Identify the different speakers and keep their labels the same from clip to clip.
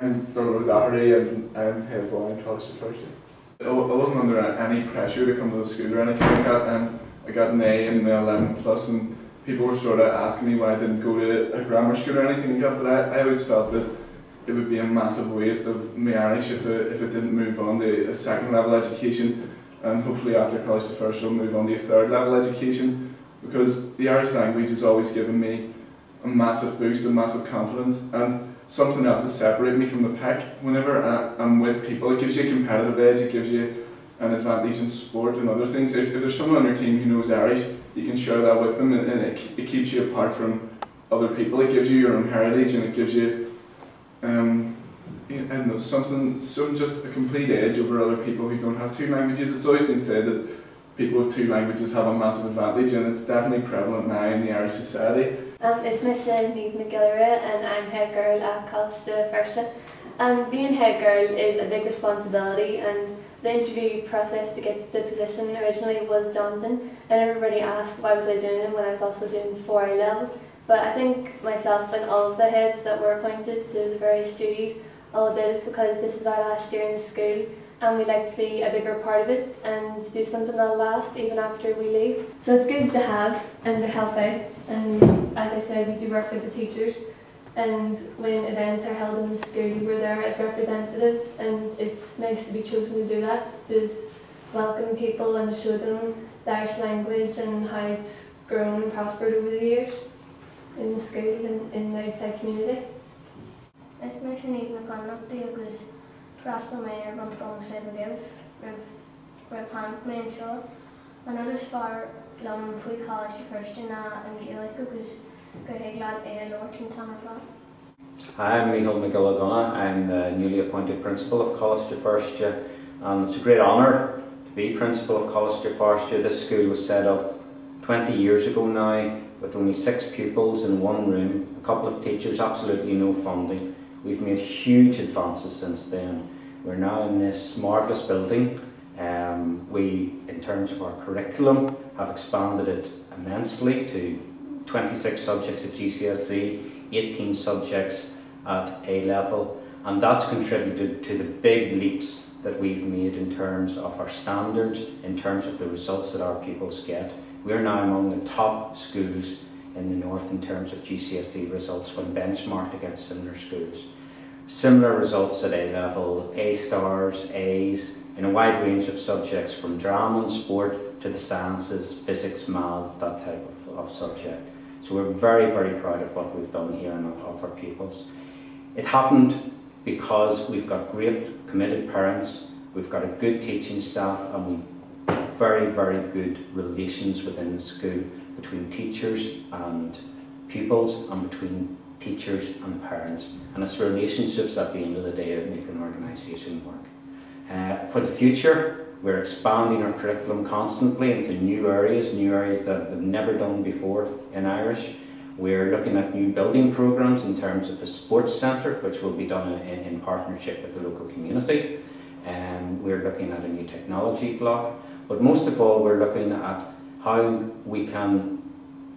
Speaker 1: I'm Donald Doherty and I'm head boy in Coláiste Feirste year. I wasn't under any pressure to come to the school or anything like that. Um, I got an A in the 11 plus and people were sort of asking me why I didn't go to a grammar school or anything like that, but I, I always felt that it would be a massive waste of my Irish if it, if it didn't move on to a second level education and hopefully after Coláiste Feirste I'll move on to a third level education because the Irish language has always given me a massive boost and massive confidence and something else to separate me from the pack whenever I'm with people. It gives you a competitive edge, it gives you an advantage in sport and other things. If, if there's someone on your team who knows Irish, you can share that with them and, and it, it keeps you apart from other people. It gives you your own heritage and it gives you, um, I don't know, something, some just a complete edge over other people who don't have two languages. It's always been said that people with two languages have a massive advantage and it's definitely prevalent now in the Irish society.
Speaker 2: Um, it's Michelle Mead McGillera and I'm head girl at Coláiste Feirste. Um, being head girl is a big responsibility and the interview process to get the position originally was daunting and everybody asked why was I doing it when I was also doing four A levels. But I think myself and all of the heads that were appointed to the various duties all did it because this is our last year in school and we like to be a bigger part of it and do something that'll last even after we leave. So it's good to have and to help out and as I said we do work with the teachers and when events are held in the school we're there as representatives and it's nice to be chosen to do that, to welcome people and show them the Irish language and how it's grown and prospered over the years in the school and in the outside community.
Speaker 3: Is mar sin iad na ganachtaí agus frastal mé ar an fá sé a gibh ra pan mé an seo. An agus ggéala
Speaker 4: Hi, I'm Michael Mac Giolla Ghunna. I'm the newly appointed principal of Coláiste Feirste and it's a great honour to be principal of Coláiste Feirste. This school was set up 20 years ago now with only six pupils in one room, a couple of teachers, absolutely no funding. We've made huge advances since then. We're now in this marvellous building. Um, we, in terms of our curriculum, have expanded it immensely to 26 subjects at GCSE, 18 subjects at A level, and that's contributed to the big leaps that we've made in terms of our standards, in terms of the results that our pupils get. We're now among the top schools in the north in terms of GCSE results when benchmarked against similar schools. Similar results at A level, A stars, A's, in a wide range of subjects from drama and sport to the sciences, physics, maths, that type of, of subject. So we're very, very proud of what we've done here and of our pupils. It happened because we've got great committed parents, we've got a good teaching staff and we've very, very good relations within the school between teachers and pupils and between teachers and parents. And it's relationships at the end of the day that make an organisation work. Uh, for the future, we're expanding our curriculum constantly into new areas, new areas that we've never done before in Irish. We're looking at new building programs in terms of a sports centre, which will be done in, in partnership with the local community. And um, we're looking at a new technology block. But most of all, we're looking at how we can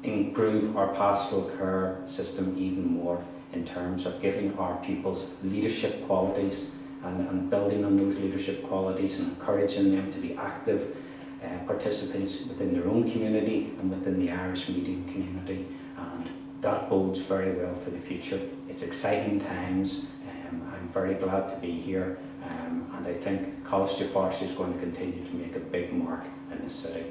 Speaker 4: improve our pastoral care system even more in terms of giving our pupils leadership qualities and, and building on those leadership qualities and encouraging them to be active uh, participants within their own community and within the Irish medium community and that bodes very well for the future. It's exciting times, um, I'm very glad to be here um, and I think Coláiste Feirste is going to continue to make a big mark in this city.